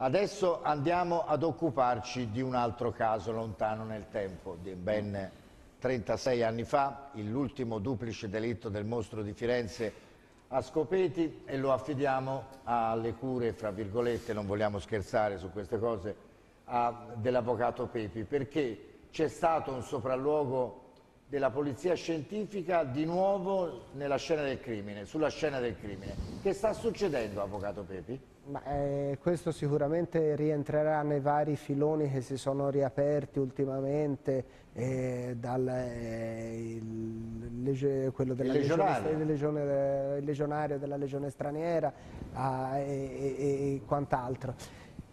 Adesso andiamo ad occuparci di un altro caso lontano nel tempo, di ben 36 anni fa, l'ultimo duplice delitto del mostro di Firenze a Scopeti e lo affidiamo alle cure, fra virgolette, non vogliamo scherzare su queste cose, dell'avvocato Pepi, perché c'è stato un sopralluogo della polizia scientifica di nuovo nella scena del crimine, sulla scena del crimine. Che sta succedendo, avvocato Pepi? Ma, eh, questo sicuramente rientrerà nei vari filoni che si sono riaperti ultimamente, eh, dal eh, il, quello della il legionario. Legione, legione, legionario della legione straniera ah, e, e, e quant'altro.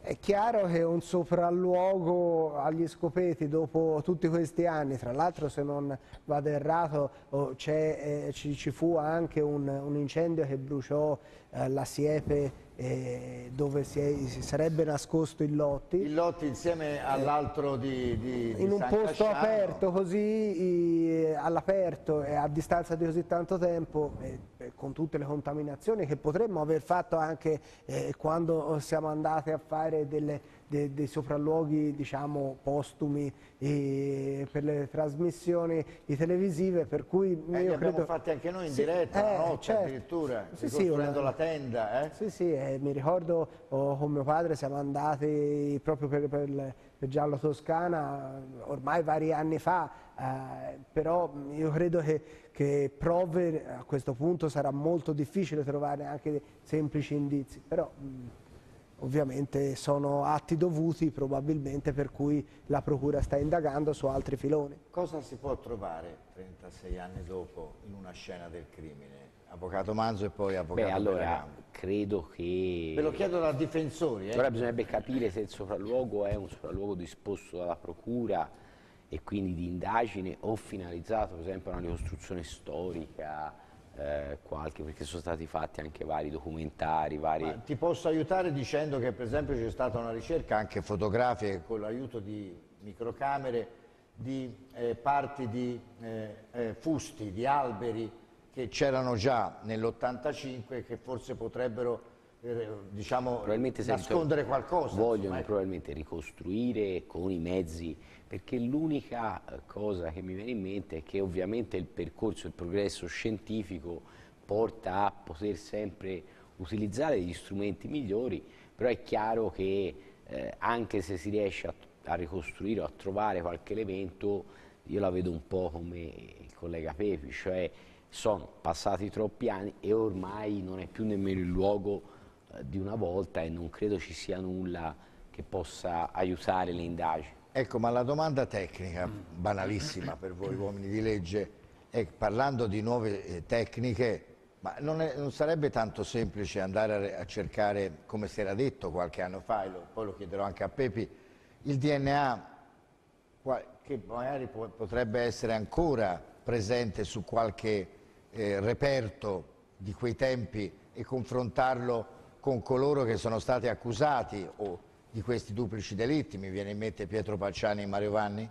È chiaro che un sopralluogo agli scopeti dopo tutti questi anni, tra l'altro se non vado errato oh, eh, ci, ci, fu anche un, un incendio che bruciò eh, la siepe eh, dove si, è, si, sarebbe nascosto il Lotti. Il Lotti insieme all'altro di, di, di, In un San posto Casciano. aperto così, all'aperto e a distanza di così tanto tempo, eh, con tutte le contaminazioni che potremmo aver fatto anche eh, quando siamo andati a fare delle de, dei sopralluoghi diciamo, postumi per le trasmissioni televisive per cui eh, io li credo... fatti anche noi in sì, diretta eh, notte certo. addirittura sì, sì, la tenda eh? sì sì eh, mi ricordo oh, con mio padre siamo andati proprio per, per, per Giallo Toscana ormai vari anni fa eh, però io credo che, che, prove a questo punto sarà molto difficile trovare anche semplici indizi però mh, ovviamente sono atti dovuti probabilmente per cui la Procura sta indagando su altri filoni. Cosa si può trovare 36 anni dopo in una scena del crimine? Avvocato Manzo e poi Avvocato Beh, allora, credo che... Ve lo chiedo da difensori. Eh? Ora bisognerebbe capire se il sopralluogo è un sopralluogo disposto dalla Procura e quindi di indagine o finalizzato per esempio a una ricostruzione storica, eh, qualche, perché sono stati fatti anche vari documentari. Vari... Ma ti posso aiutare dicendo che per esempio c'è stata una ricerca anche fotografica con l'aiuto di microcamere di eh, parti di eh, eh fusti, di alberi che c'erano già nell'85 e che forse potrebbero diciamo, nascondere qualcosa. Vogliono insomma, probabilmente ricostruire con i mezzi, perché l'unica eh, cosa che mi viene in mente è che ovviamente il percorso, il progresso scientifico porta a poter sempre utilizzare degli strumenti migliori, però è chiaro che eh, anche se si riesce a, a ricostruire o a trovare qualche elemento, io la vedo un po' come il collega Pepi, cioè sono passati troppi anni e ormai non è più nemmeno il luogo di una volta e non credo ci sia nulla che possa aiutare le indagini. Ecco, ma la domanda tecnica, banalissima per voi uomini di legge, è parlando di nuove eh, tecniche, ma non, è, non, sarebbe tanto semplice andare a, a, cercare, come si era detto qualche anno fa, e lo, poi lo chiederò anche a Pepi, il DNA che magari potrebbe essere ancora presente su qualche eh, reperto di quei tempi e confrontarlo con coloro che sono stati accusati o di questi duplici delitti, mi viene in mente Pietro Pacciani e Mario Vanni?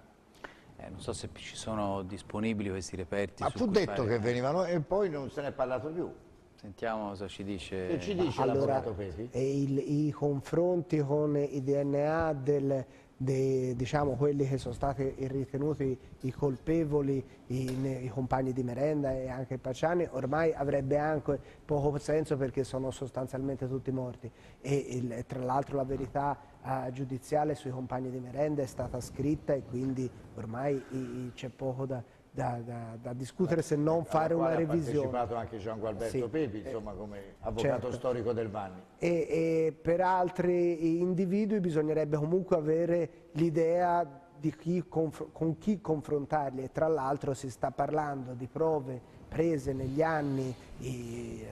Eh, non so se ci sono disponibili questi reperti. Ma fu detto fare... che venivano e poi non se ne è parlato più. Sentiamo cosa ci dice, che ci dice allora, I confronti con i DNA del, de, diciamo, quelli che sono stati ritenuti i colpevoli, i, i, compagni di merenda e anche Paciani, ormai avrebbe anche poco senso perché sono sostanzialmente tutti morti. E il, tra l'altro la verità uh, giudiziale sui compagni di merenda è stata scritta e quindi ormai c'è poco da, da, da, da, discutere se non fare una revisione. Ha partecipato anche Gian Gualberto sì, Pepi, insomma, come avvocato certo. storico del Vanni. E, e per altri individui bisognerebbe comunque avere l'idea chi, con chi confrontarli e tra l'altro si sta parlando di prove prese negli anni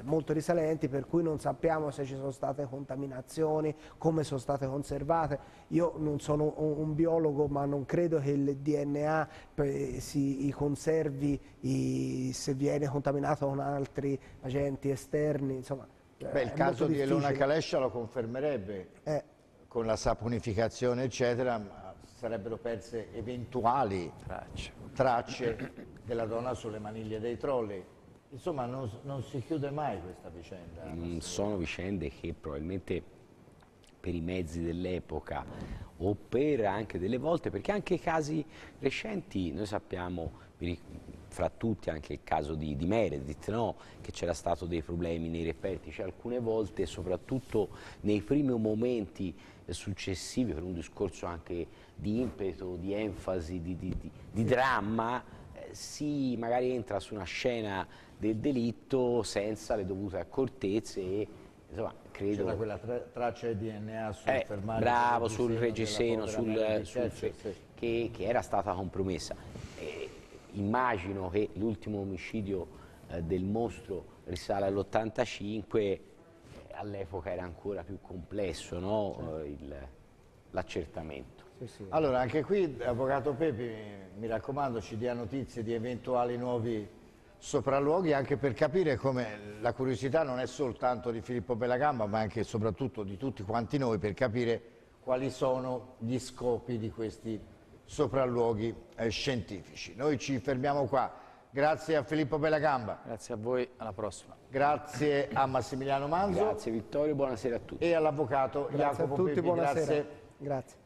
molto risalenti per cui non sappiamo se ci sono state contaminazioni, come sono state conservate. Io non sono un biologo ma non credo che il DNA si conservi se viene contaminato con altri agenti esterni. Insomma, Beh, il caso di Elona Calescia lo confermerebbe. Eh. Con la saponificazione eccetera sarebbero perse eventuali tracce, tracce della donna sulle maniglie dei trolli. Insomma, non, non si chiude mai questa vicenda. Mm, sono vicende che probabilmente per i mezzi dell'epoca o per anche delle volte, perché anche i casi recenti, noi sappiamo, fra tutti anche il caso di, di Meredith, no? che c'era stato dei problemi nei reperti, cioè alcune volte, soprattutto nei primi momenti successivi, per un discorso anche di impeto, di enfasi, di, di, di dramma, eh, si magari entra su una scena del delitto senza le dovute accortezze e insomma, credo... C'era quella tra traccia di DNA sul eh, Bravo, sul reggiseno, sul, sul sì. che, che, era stata compromessa. Eh, immagino che l'ultimo omicidio eh, del mostro risale all'85, eh, all'epoca era ancora più complesso no? Eh, l'accertamento. Sì, sì. Allora, anche qui, Avvocato Pepi, mi raccomando, ci dia notizie di eventuali nuovi sopralluoghi anche per capire come la curiosità non è soltanto di Filippo Bellagamba ma anche e soprattutto di tutti quanti noi per capire quali sono gli scopi di questi sopralluoghi eh, scientifici. Noi ci fermiamo qua. Grazie a Filippo Bellagamba. Grazie a voi, alla prossima. Grazie a Massimiliano Manzo. Grazie Vittorio, buonasera a tutti. E all'avvocato Jacopo tutti, Pepi. Buonasera. Grazie. Grazie.